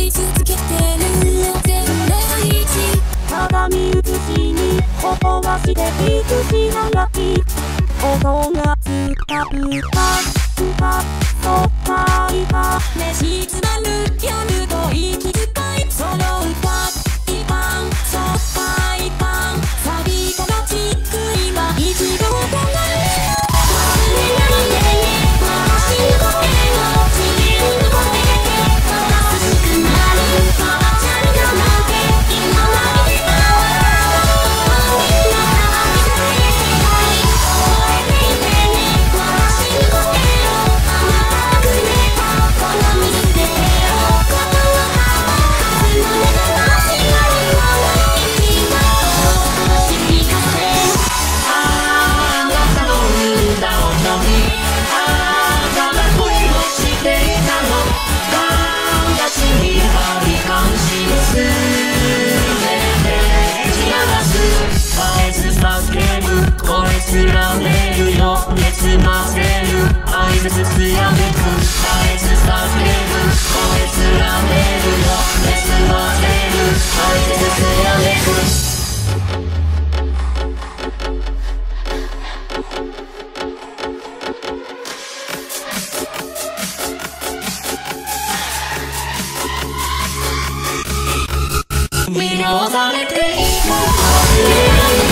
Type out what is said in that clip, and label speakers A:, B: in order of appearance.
A: り続けてる
B: 鏡映しに音がしていくしな泣き音がつたぶたつ
A: たとかいた飯ずつつさせるこ
C: いつらめるよ熱はせるあいつつやめ見直されていく